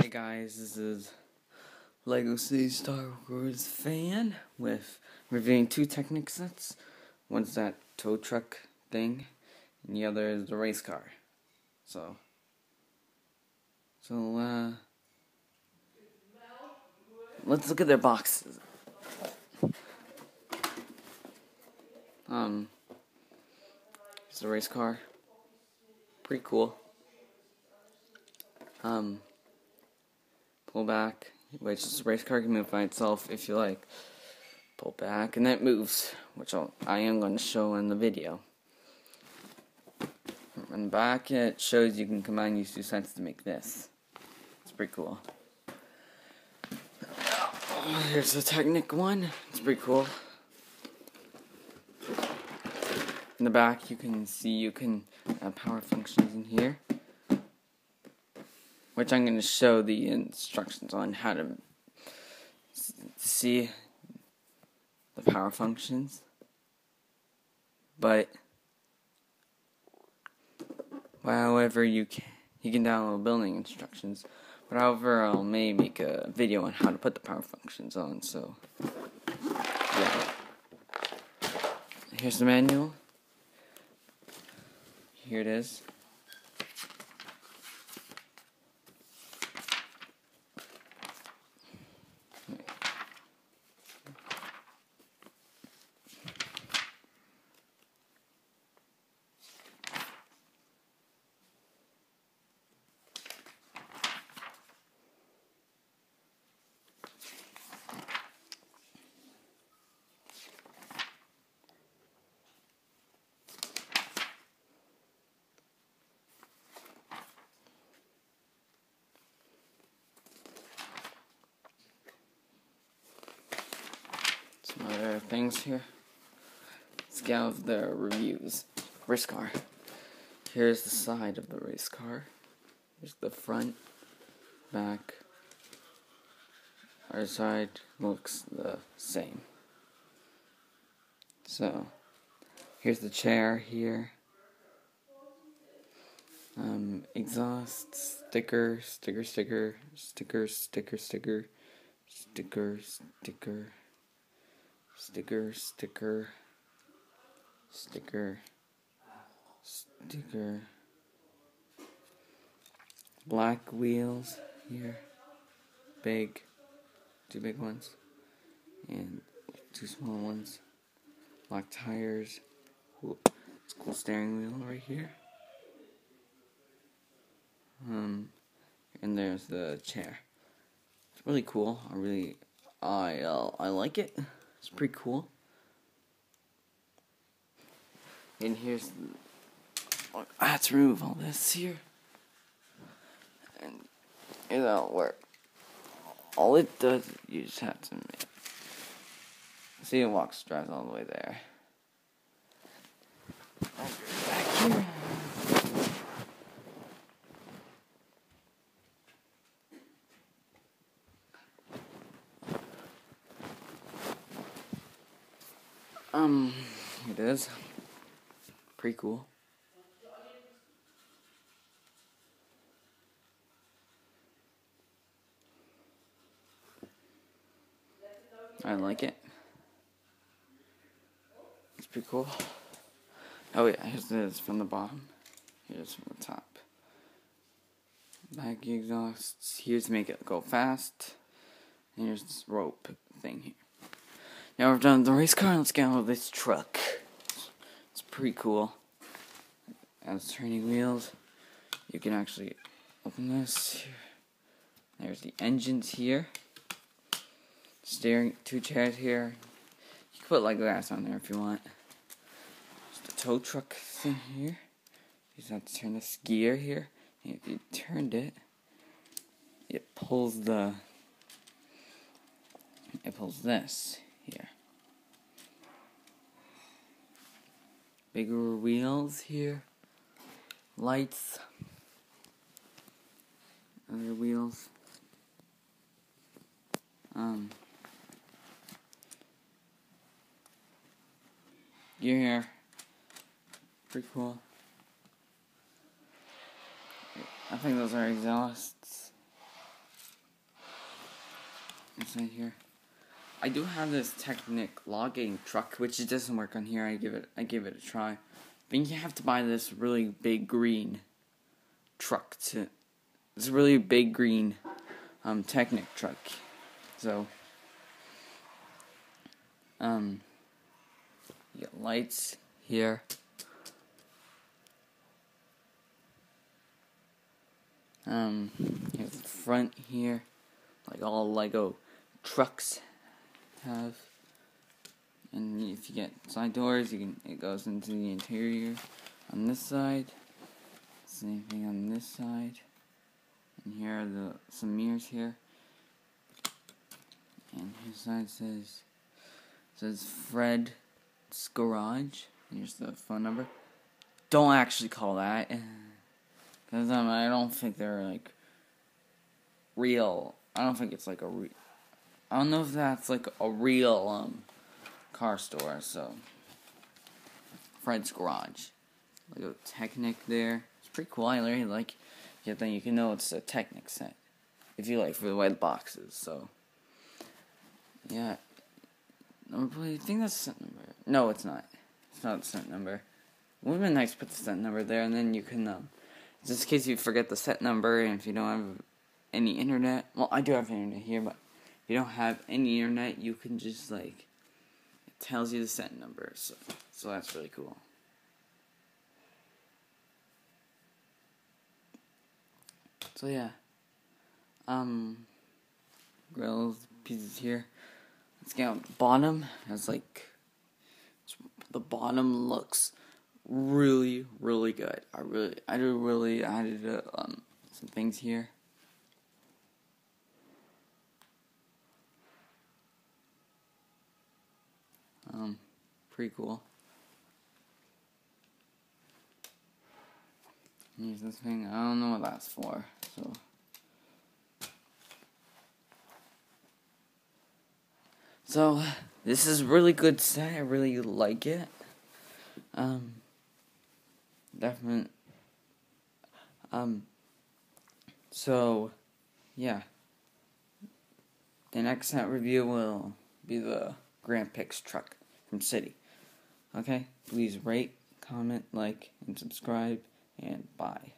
Hey guys, this is Lego City Star Wars fan with reviewing two Technic sets. One's that tow truck thing, and the other is the race car. So, so uh, let's look at their boxes. Um, it's a race car. Pretty cool. Um, pull back, which the race car can move by itself if you like. Pull back, and that moves, which I'll, I am going to show in the video. And back, it shows you can combine these two sets to make this. It's pretty cool. Here's the Technic one. It's pretty cool. In the back, you can see you can have power functions in here which I'm going to show the instructions on how to see the power functions. But however you can you can download building instructions. But however I'll may make a video on how to put the power functions on, so yeah. Here's the manual. Here it is. Some other things here. Let's get out of the reviews. Race car. Here's the side of the race car. Here's the front, back. Our side looks the same. So, here's the chair here. Um, exhaust, sticker, sticker, sticker, sticker, sticker, sticker, sticker, sticker, sticker, sticker, sticker, sticker, black wheels here, big, two big ones, and two small ones, black tires, it's cool steering wheel right here. Um, and there's the chair. It's really cool. I really, I uh, I like it. It's pretty cool. And here's, I have to remove all this here. And it works. All it does, you just have to. See, it walks, drives all the way there. Back here. Um, it is. Pretty cool. I like it. It's pretty cool. Oh yeah, here's this from the bottom. Here's from the top. Back exhausts. Here's to make it go fast. And here's this rope thing here. Now we're done the race car, let's get on with this truck. It's pretty cool. Has turning wheels. You can actually open this. There's the engines here. Steering, two chairs here. You can put like glass on there if you want. The tow truck thing here. You just have to turn this gear here. And if you turned it, it pulls the it pulls this here. Bigger wheels here. Lights. Other wheels. Um. Gear here. Pretty cool. I think those are exhausts. inside here. I do have this Technic logging truck, which it doesn't work on here. I give it I gave it a try. But you have to buy this really big green truck to this really big green um Technic truck. So um you got lights here. Um, have the front here, like all Lego trucks have. And if you get side doors, you can it goes into the interior on this side. Same thing on this side. And here are the some mirrors here. And his side says says Fred's garage. Here's the phone number. Don't actually call that. Because um, I don't think they're like real. I don't think it's like a real. I don't know if that's like a real um car store. So Fred's Garage, like a Technic there. It's pretty cool. I really like. Yeah, then you can know it's a Technic set if you like for the white boxes. So yeah, number. I think that's set number. No, it's not. It's not set number. Would have been nice to put the set number there, and then you can um just in case you forget the set number and if you don't have any internet. Well, I do have internet here, but you don't have any internet, you can just like it tells you the set number. So, so that's really cool. So yeah, um, grills pieces here. Let's get on bottom. It's like the bottom looks really, really good. I really, I do really added uh, um, some things here. Um, pretty cool. Use this thing. I don't know what that's for. So. So, this is really good set. I really like it. Um, definite. Um, so, yeah. The next set review will be the Grand Prix truck from City. Okay? Please rate, comment, like, and subscribe, and bye.